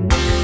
good night.